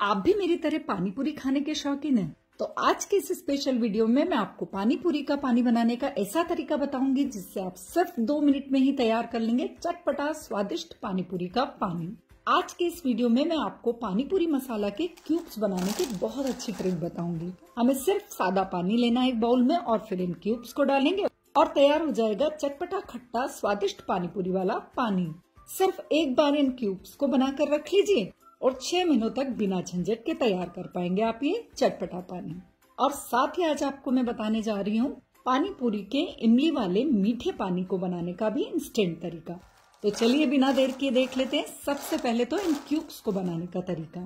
आप भी मेरी तरह पानी पूरी खाने के शौकीन हैं? तो आज के इस स्पेशल वीडियो में मैं आपको पानी पूरी का पानी बनाने का ऐसा तरीका बताऊँगी जिससे आप सिर्फ़ दो मिनट में ही तैयार कर लेंगे चटपटा स्वादिष्ट पानी पूरी का पानी। आज के इस वीडियो में मैं आपको पानी पूरी मसाला के क्यूब्स बनाने की बहुत अच्छी ट्रिक बताऊँगी। हमें सिर्फ़ सादा पानी लेना है एक बाउल में और फिर इन क्यूब्स को डालेंगे और तैयार हो जाएगा चटपटा खट्टा स्वादिष्ट पानी पूरी वाला पानी। सिर्फ़ एक बार इन क्यूब्स को बनाकर रख लीजिए। और छह महीनों तक बिना झंझट के तैयार कर पाएँगे आप ये चटपटा पानी। और साथ ही आज आपको मैं बताने जा रही हूँ पानी पूरी के इमली वाले मीठे पानी को बनाने का भी इंस्टेंट तरीका। तो चलिए बिना देर के देख लेते हैं। सबसे पहले तो इन क्यूब्स को बनाने का तरीका।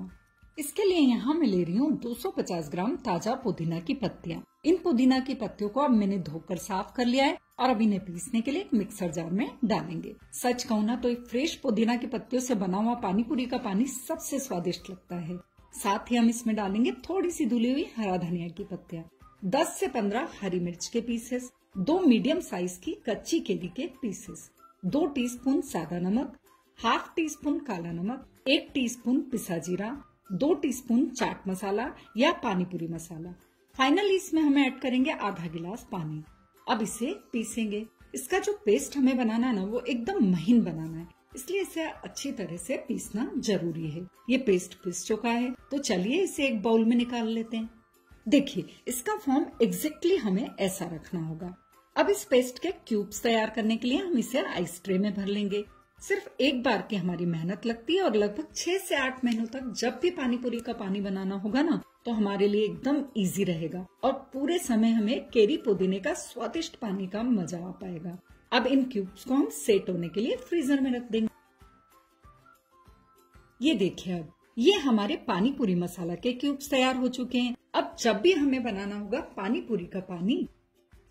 इसके लिए यहाँ मैं ले रही हूँ 250 ग्राम ताज़ा पुदीना की पत्तियाँ। इन पुदीना की पत्तियों को अब मैंने धोकर साफ़ कर लिया है और अब इन्हें पीसने के लिए मिक्सर जार में डालेंगे। सच कहूँ ना तो एक फ्रेश पुदीना की पत्तियों से बना हुआ पानी पूरी का पानी सबसे स्वादिष्ट लगता है। साथ ही हम इसमें डालेंगे थोड़ी सी धुली हुई हरा धनिया की पत्तियाँ। दस से पंद्रह हरी मिर्च के पीसेस दो मीडियम साइज़ की कच्ची केली के पीसेस दो टीस्पून सादा नमक हाफ़ टी स्पून काला नमक, एक टीस्पून पिसा जीरा दो टीस्पून चाट मसाला या पानी पूरी मसाला। फाइनली इसमें हम ऐड करेंगे आधा गिलास पानी। अब इसे पीसेंगे। इसका जो पेस्ट हमें बनाना है ना, वो एकदम महीन बनाना है। इसलिए इसे अच्छी तरह से पीसना ज़रूरी है। ये पेस्ट पीस चुका है। तो चलिए इसे एक बाउल में निकाल लेते हैं। देखिए, इसका फॉर्म एग्जैक्टली हमें ऐसा रखना होगा। अब इस पेस्ट के क्यूब्स तैयार करने के लिए हम इसे आइस ट्रे में भर लेंगे। सिर्फ़ एक बार की हमारी मेहनत लगती है और लगभग छह से आठ महीनों तक जब भी पानी पूरी का पानी बनाना होगा ना तो हमारे लिए एकदम इजी रहेगा और पूरे समय हमें केरी पुदीने का स्वादिष्ट पानी का मज़ा आ पाएगा। अब इन क्यूब्स को हम सेट होने के लिए फ्रीजर में रख देंगे। ये देखिए अब, ये हमारे पानी पूरी मसाला के क्यूब्स तैयार हो चुके हैं। अब जब भी हमें बनाना होगा पानी पूरी का पानी,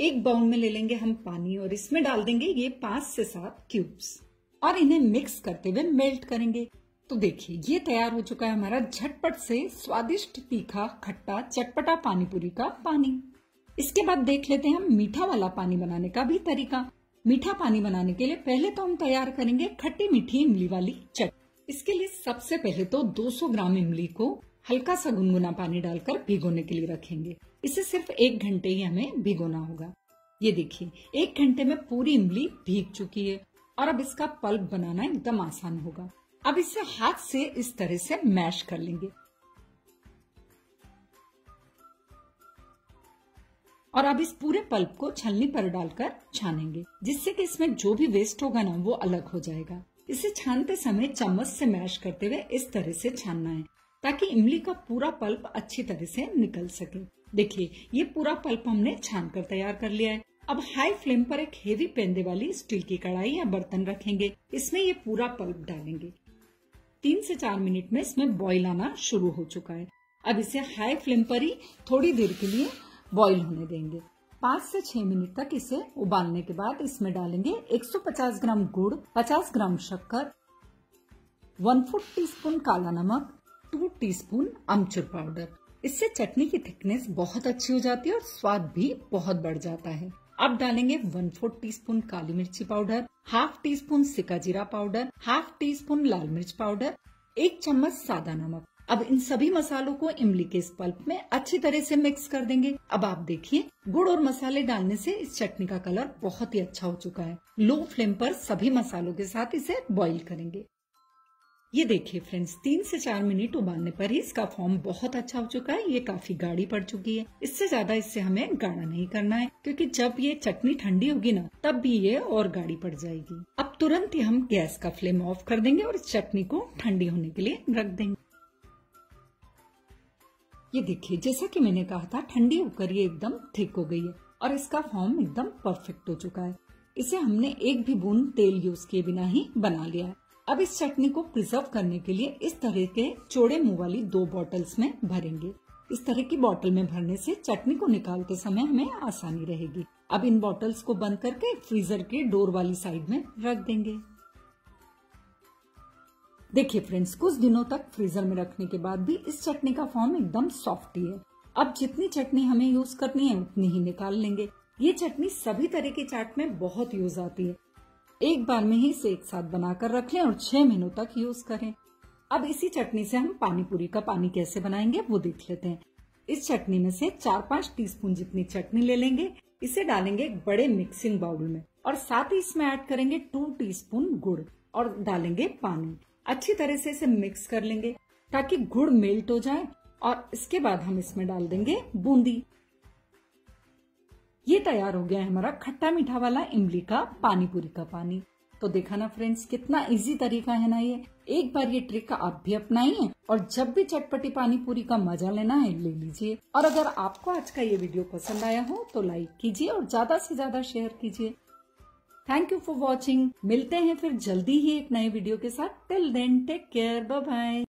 एक बाउल में ले लेंगे हम पानी और इसमें डाल देंगे ये पाँच से सात क्यूब्स और इन्हें मिक्स करते हुए मेल्ट करेंगे। तो देखिए, ये तैयार हो चुका है हमारा झटपट से स्वादिष्ट तीखा, खट्टा, चटपटा पानी पूरी का पानी। इसके बाद देख लेते हैं हम मीठा वाला पानी बनाने का भी तरीका। मीठा पानी बनाने के लिए पहले तो हम तैयार करेंगे खट्टी मीठी इमली वाली चट इसके लिए सबसे पहले तो 200 ग्राम इमली को हल्का सा गुनगुना पानी डालकर भिगोने के लिए रखेंगे। इसे सिर्फ़ एक घंटे ही हमें भिगोना होगा। ये देखिए, एक घंटे में पूरी इमली भीग चुकी है। और अब इसका पल्प बनाना एकदम आसान होगा। अब इसे हाथ से इस तरह से मैश कर लेंगे। और अब इस पूरे पल्प को छलनी पर डालकर छानेंगे, जिससे कि इसमें जो भी वेस्ट होगा ना, वो अलग हो जाएगा। इसे छानते समय चम्मच से मैश करते हुए इस तरह से छानना है, ताकि इमली का पूरा पल्प अच्छी तरह से निकल सके। देखिए, ये पूरा पल्प हमने छान कर तैयार कर लिया है। अब हाई फ्लेम पर एक हेवी पेंदे वाली स्टील की कढ़ाई या बर्तन रखेंगे। इसमें ये पूरा पल्प डालेंगे। तीन से चार मिनट में इसमें बॉईल आना शुरू हो चुका है। अब इसे हाई फ्लेम पर ही थोड़ी देर के लिए बॉईल होने देंगे। पाँच से छह मिनट तक इसे उबालने के बाद इसमें डालेंगे 150 ग्राम गुड़ 50 ग्राम शक्कर, वन फोर्थ टी स्पून काला नमक, टू टीस्पून अमचूर पाउडर। इससे चटनी की थिकनेस बहुत अच्छी हो जाती है और स्वाद भी बहुत बढ़ जाता है। अब डालेंगे वन फोर्थ टी स्पून काली मिर्ची पाउडर, हाफ़ टी स्पून सिका जीरा पाउडर, हाफ़ टी स्पून लाल मिर्च पाउडर, एक चम्मच सादा नमक। अब इन सभी मसालों को इमली के इस पल्प में अच्छी तरह से मिक्स कर देंगे। अब आप देखिए, गुड़ और मसाले डालने से इस चटनी का कलर बहुत ही अच्छा हो चुका है। लो फ्लेम पर सभी मसालों के साथ इसे बॉईल करेंगे। ये देखिए फ्रेंड्स तीन से चार मिनट उबालने पर ही इसका फॉर्म बहुत अच्छा हो चुका है, ये काफ़ी गाढ़ी पड़ चुकी है। इससे ज़्यादा इससे हमें गाढ़ा नहीं करना है, क्योंकि जब ये चटनी ठंडी होगी ना, तब भी ये और गाढ़ी पड़ जाएगी। अब तुरंत ही हम गैस का फ्लेम ऑफ़ कर देंगे और इस चटनी को ठंडी होने के लिए रख देंगे। ये देखिए, जैसा कि मैंने कहा था, ठंडी होकर ये एकदम थिक हो गई है और इसका फॉर्म एकदम परफेक्ट हो चुका है। इसे हमने एक भी बूंद तेल यूज़ किए बिना ही बना लिया है। अब इस चटनी को प्रिजर्व करने के लिए इस तरह के चौड़े मुँह वाली दो बॉटल्स में भरेंगे। इस तरह की बॉटल में भरने से चटनी को निकालते समय हमें आसानी रहेगी। अब इन बॉटल्स को बंद करके फ्रीजर के डोर वाली साइड में रख देंगे। देखिए फ्रेंड्स कुछ दिनों तक फ्रीजर में रखने के बाद भी इस चटनी का फॉर्म एकदम सॉफ्ट ही है। अब जितनी चटनी हमें यूज़ करनी है, उतनी ही निकाल लेंगे। ये चटनी सभी तरह की चाट में बहुत यूज़ आती है। एक बार में ही इसे एक साथ बनाकर रख लें और छह महीनों तक यूज़ करें। अब इसी चटनी से हम पानी पूरी का पानी कैसे बनाएँगे वो देख लेते हैं। इस चटनी में से चार पाँच टीस्पून जितनी चटनी ले लेंगे, इसे डालेंगे एक बड़े मिक्सिंग बाउल में और साथ ही इसमें ऐड करेंगे टू टीस्पून गुड़ और डालेंगे पानी। अच्छी तरह से इसे मिक्स कर लेंगे ताकि गुड़ मेल्ट हो जाए और इसके बाद हम इसमें डाल देंगे बूंदी। ये तैयार हो गया है हमारा खट्टा मीठा वाला इमली का पानी पूरी का पानी। तो देखा ना फ्रेंड्स कितना इजी तरीका है ना ये। एक बार ये ट्रिक आप भी अपनाइए और जब भी चटपटी पानी पूरी का मज़ा लेना है, ले लीजिए। और अगर आपको आज का ये वीडियो पसंद आया हो तो लाइक कीजिए और ज़्यादा से ज़्यादा शेयर कीजिए। थैंक यू फॉर वॉचिंग मिलते हैं फिर जल्दी ही एक नए वीडियो के साथ। Till then take care bye